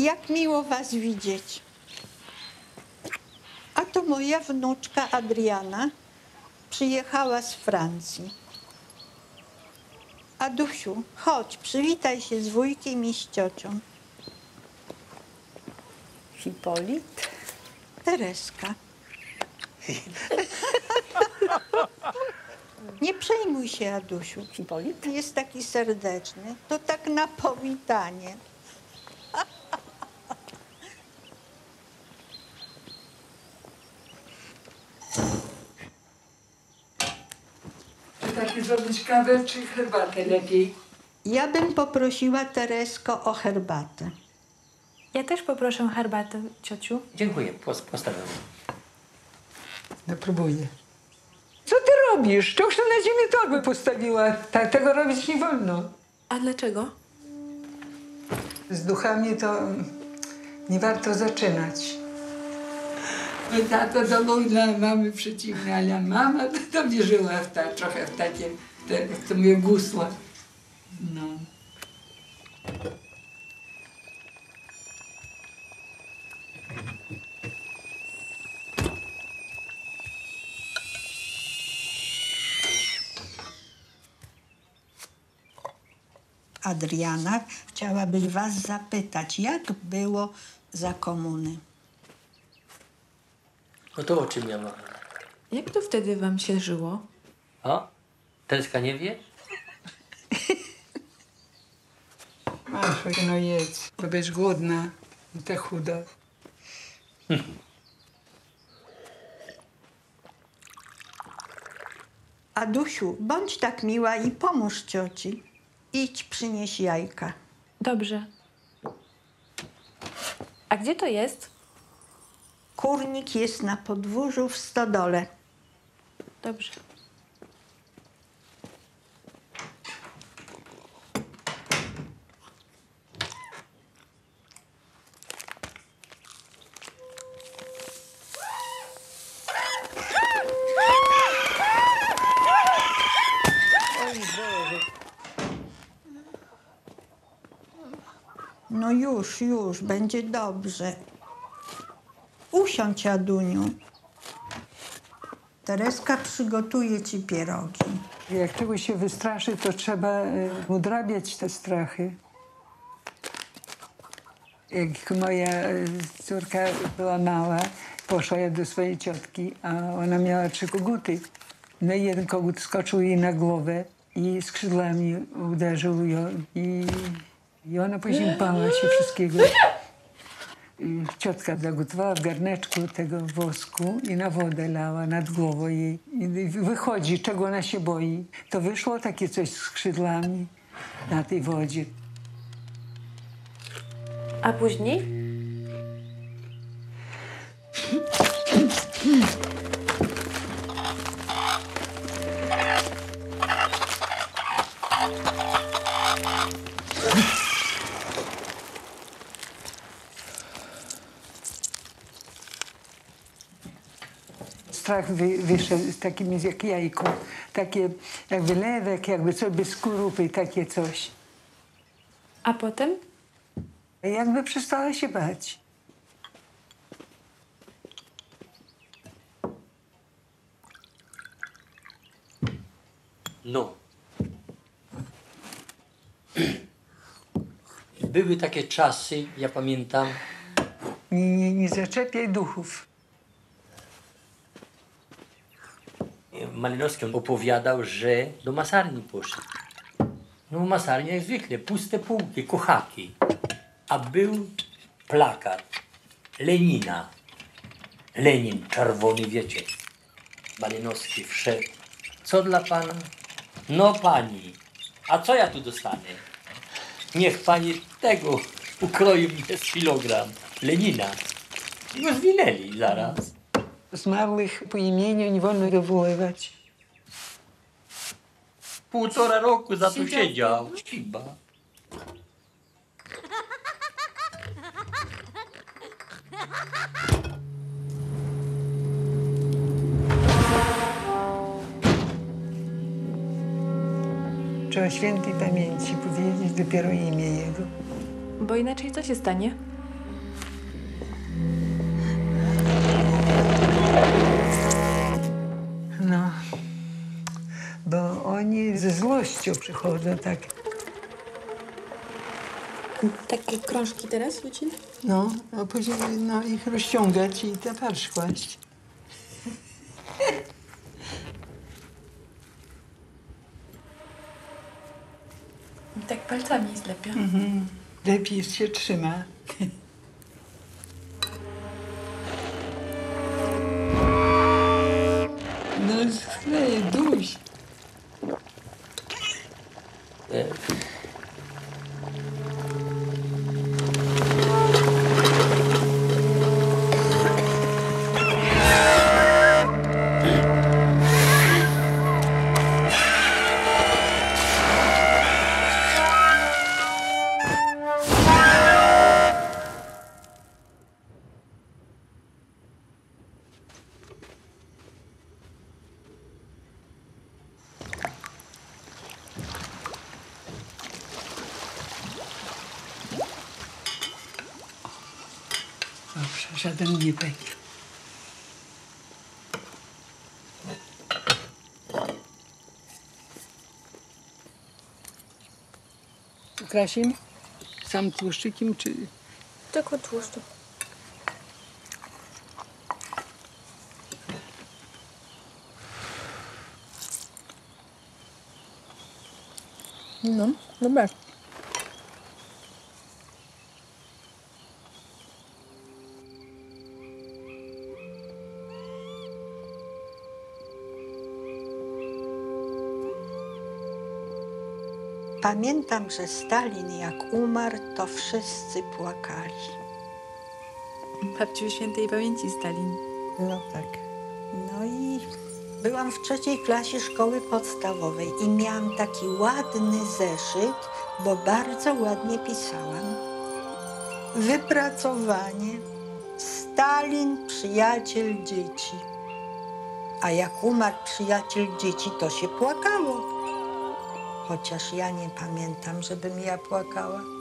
Jak miło was widzieć. A to moja wnuczka Adriana. Przyjechała z Francji. Adusiu, chodź, przywitaj się z wujkiem i z ciocią. Hipolit? Tereska. Nie przejmuj się, Adusiu. Hipolit? Jest taki serdeczny. To tak na powitanie. Zrobić kawę, czy herbatę lepiej? Ja bym poprosiła Teresko o herbatę. Ja też poproszę herbatę, ciociu. Dziękuję, pos- postawiam. No próbuję. Co ty robisz? Czegoś to na ziemię torby postawiła. Tak, tego robić nie wolno. A dlaczego? Z duchami to nie warto zaczynać. Tato to był dla mamy przeciwny, ale mama to, to wierzyła w ta, trochę w takie, te, jak to mówię, gusła. No. Adriana chciałaby was zapytać, jak było za komuny. No to o czym ja mam? Jak to wtedy wam się żyło? A? Tereska nie wie? Masz, no jedz, bo będziesz głodna i tak chuda. Adusiu, bądź tak miła i pomóż cioci. Idź, przynieś jajka. Dobrze. A gdzie to jest? Kurnik jest na podwórzu w stodole. Dobrze. No już, już, będzie dobrze. Usiądź, Aduniu. Tereska przygotuje ci pierogi. Jak czegoś się wystraszy, to trzeba e, udrabiać te strachy. Jak moja e, córka była mała, poszła ja do swojej ciotki, a ona miała trzy koguty. No i jeden kogut skoczył jej na głowę i skrzydłami uderzył ją i, i ona później bała się wszystkiego. I ciotka zagotowała w garneczku tego wosku i na wodę lała nad głową jej. I wychodzi, czego ona się boi. To wyszło takie coś z skrzydłami na tej wodzie. A później? Strach wy, wyszedł z takim jak jajko. Takie jakby lewek, jakby coś bez skorupy, takie coś. A potem? Jakby przestała się bać. No. Były takie czasy, ja pamiętam, Nie, nie, nie zaczepiaj duchów. Malinowski opowiadał, że do masarni poszedł. No masarnia jak zwykle, puste półki, kuchaki. A był plakat Lenina. Lenin, czerwony wiecie. Malinowski wszedł. Co dla pana? No pani, a co ja tu dostanę? Niech pani tego ukroi mnie z kilogram Lenina. Go zwinęli zaraz. Zmarłych po imieniu nie wolno wywoływać. Półtora roku za to siedział. Ciba. Trzeba świętej pamięci powiedzieć dopiero imię jego. Bo inaczej co się stanie? Babcią przychodzą, tak. Takie krążki teraz wycina? No, a później no, ich rozciągać i te farsz kłaść. Tak palcami zlepia. Lepiej się trzyma. No, skleje, duś. Yeah. Dobrze, żaden nie będzie. Ukrasimy? Sam tłuszczykiem czy... Tylko tłuszczu. No, dobra. Pamiętam, że Stalin jak umarł, to wszyscy płakali. Babciu świętej pamięci Stalin. No tak. No i byłam w trzeciej klasie szkoły podstawowej i miałam taki ładny zeszyt, bo bardzo ładnie pisałam. Wypracowanie. Stalin, przyjaciel dzieci. A jak umarł przyjaciel dzieci, to się płakało. Chociaż ja nie pamiętam, żebym ja płakała.